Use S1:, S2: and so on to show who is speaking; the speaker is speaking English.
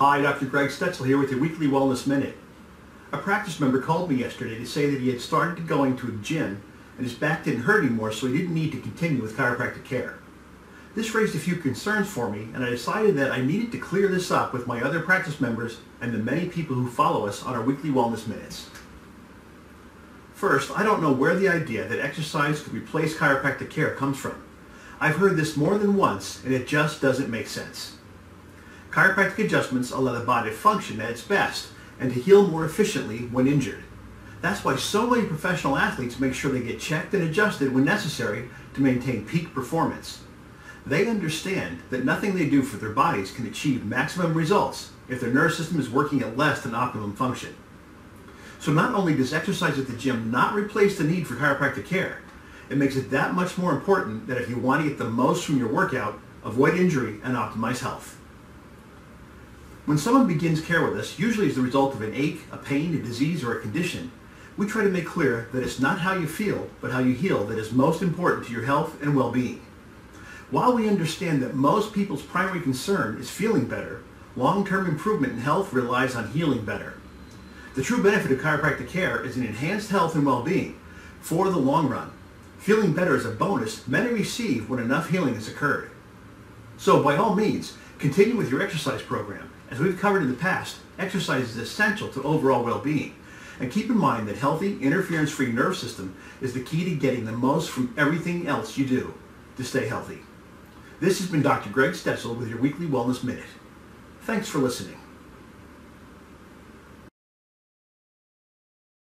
S1: Hi, Dr. Greg Stetzel here with your weekly Wellness Minute. A practice member called me yesterday to say that he had started going to a gym and his back didn't hurt anymore so he didn't need to continue with chiropractic care. This raised a few concerns for me and I decided that I needed to clear this up with my other practice members and the many people who follow us on our weekly Wellness Minutes. First, I don't know where the idea that exercise could replace chiropractic care comes from. I've heard this more than once and it just doesn't make sense. Chiropractic adjustments allow the body to function at its best and to heal more efficiently when injured. That's why so many professional athletes make sure they get checked and adjusted when necessary to maintain peak performance. They understand that nothing they do for their bodies can achieve maximum results if their nervous system is working at less than optimum function. So not only does exercise at the gym not replace the need for chiropractic care, it makes it that much more important that if you want to get the most from your workout, avoid injury and optimize health. When someone begins care with us, usually as the result of an ache, a pain, a disease, or a condition, we try to make clear that it's not how you feel, but how you heal that is most important to your health and well-being. While we understand that most people's primary concern is feeling better, long-term improvement in health relies on healing better. The true benefit of chiropractic care is an enhanced health and well-being for the long run. Feeling better is a bonus many receive when enough healing has occurred. So by all means, continue with your exercise program as we've covered in the past, exercise is essential to overall well-being. And keep in mind that healthy, interference-free nerve system is the key to getting the most from everything else you do to stay healthy. This has been Dr. Greg Stetzel with your weekly Wellness Minute. Thanks for listening.